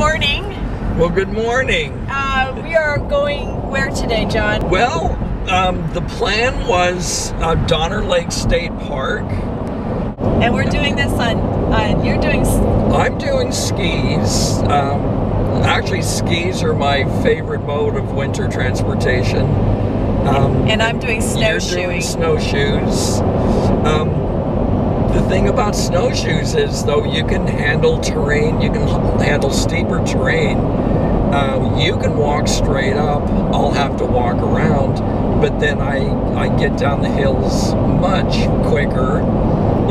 morning. Well, good morning. Uh, we are going where today, John? Well, um, the plan was uh, Donner Lake State Park. And we're doing this on, on you're doing, I'm doing skis. Um, actually, skis are my favorite mode of winter transportation. Um, and I'm doing snowshoeing. doing snowshoes. Um, the thing about snowshoes is, though, you can handle terrain, you can handle steeper terrain. Uh, you can walk straight up. I'll have to walk around, but then I, I get down the hills much quicker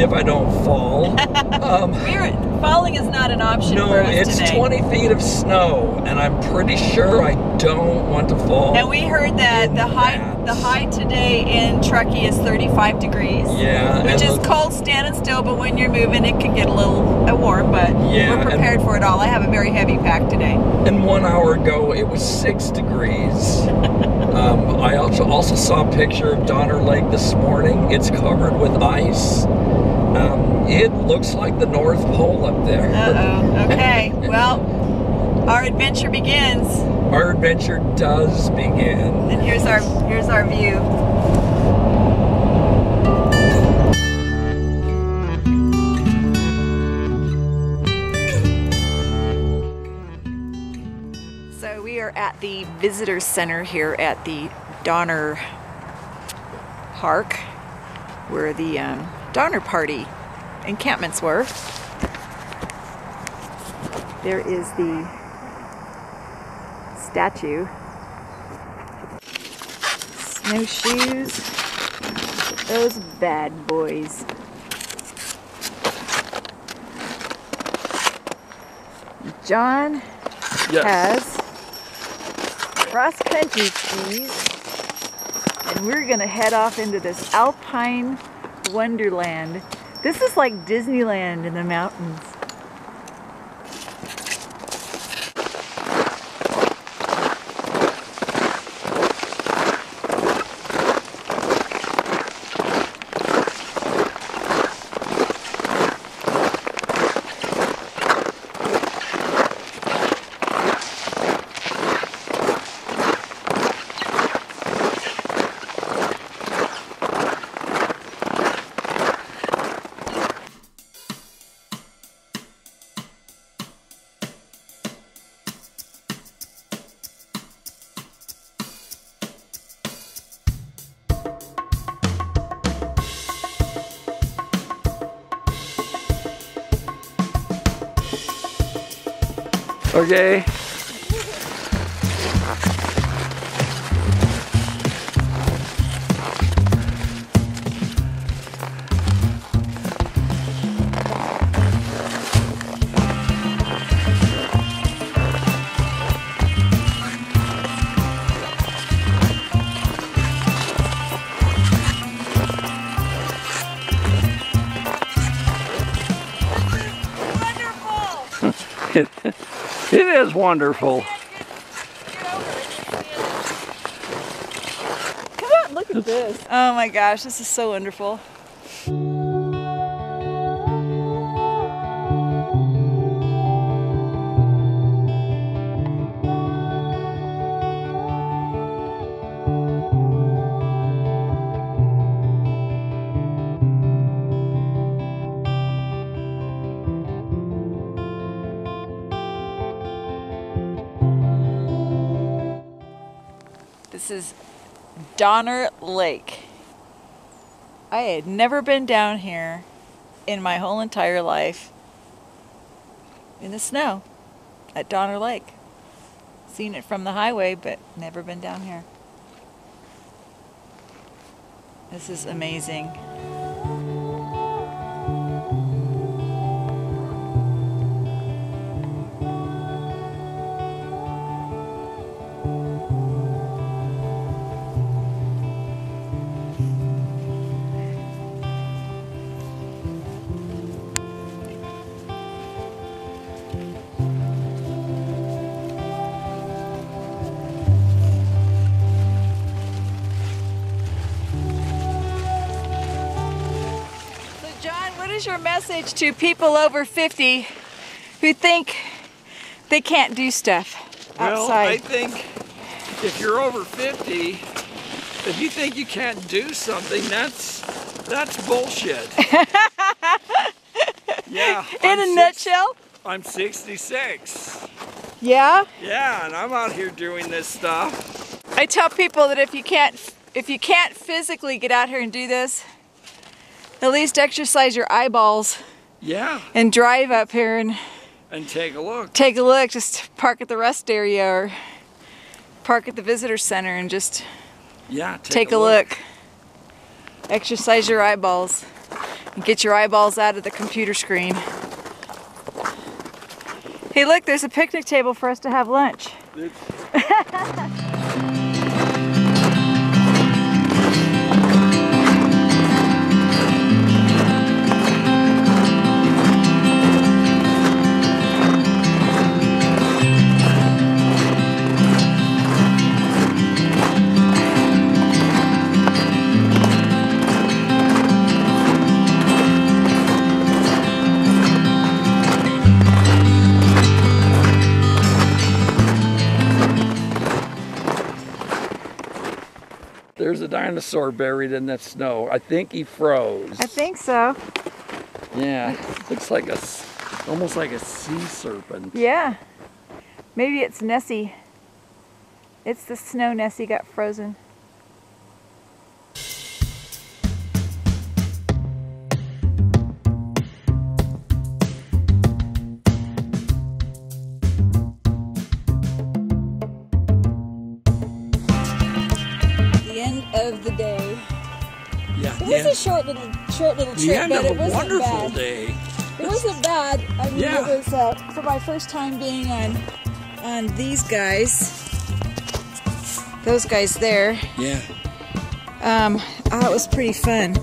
if I don't fall. um, We're, falling is not an option no, for us it's today. 20 feet of snow, and I'm pretty sure I don't want to fall. And we heard that the high that. the high today in Truckee is 35 degrees. Yeah, Which is the- cold standing still, but when you're moving, it can get a little uh, warm. But Yeah, we're and- prepared for it all. I have a very heavy pack today. And one hour ago, it was six degrees. um, I also also saw a picture of Donner Lake this morning. It's covered with ice. Um, it looks like the North Pole up there. Uh oh. Okay. well, our adventure begins, Our adventure does begin. and here's our here's our view. So we are at the visitor center here at the Donner Park, where the um, Donner Party encampments were. There is the statue. Snowshoes. Those bad boys. John has cross country skis, and we're gonna head off into this alpine wonderland. This is like Disneyland in the mountains. Okay. It, it is wonderful. Come on, look at this. Oh my gosh, this is so wonderful. This is Donner Lake. I had never been down here in my whole entire life in the snow at Donner Lake. Seen it from the highway, but never been down here. This is amazing. Is your message to people over 50 who think they can't do stuff Well, I think if you're over 50, if you think you can't do something, that's that's bullshit. yeah. In I'm a six- nutshell, I'm 66. yeah. Yeah, and I'm out here doing this stuff. I tell people that if you can't if you can't physically get out here and do this, at least exercise your eyeballs Yeah, and drive up here and and take a look. take a look. Just park at the rest area or park at the visitor center and just Yeah, take, take, a look. Exercise your eyeballs and get your eyeballs out of the computer screen. Hey, look, there's a picnic table for us to have lunch. dinosaur buried in that snow. I think he froze. I think so. Yeah, looks like a, almost like a sea serpent. Yeah. Maybe it's Nessie. It's the snow Nessie got frozen. Short little, short little trip, end but it a wasn't wonderful bad. day. It wasn't bad. I mean, Yeah. it was uh, for my first time being on on these guys. Those guys there. Yeah. Um, oh, it was pretty fun.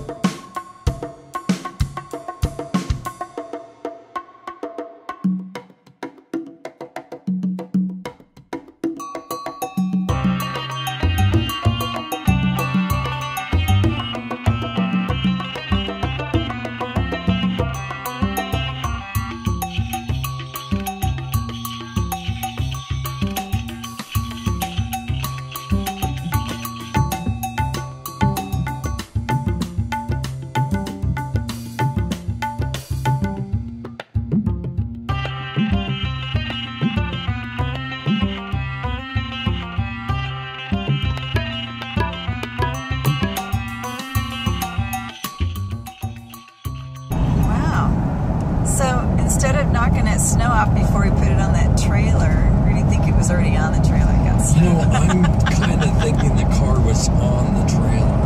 instead of knocking that snow off before we put it on that trailer, or do you think it was already on the trailer? It. You know, I'm kind of thinking the car was on the trailer.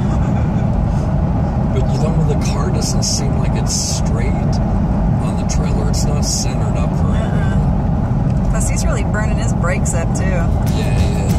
But you know, the car doesn't seem like it's straight on the trailer. It's not centered up right. Uh -huh. Plus, he's really burning his brakes up, too. Yeah, yeah.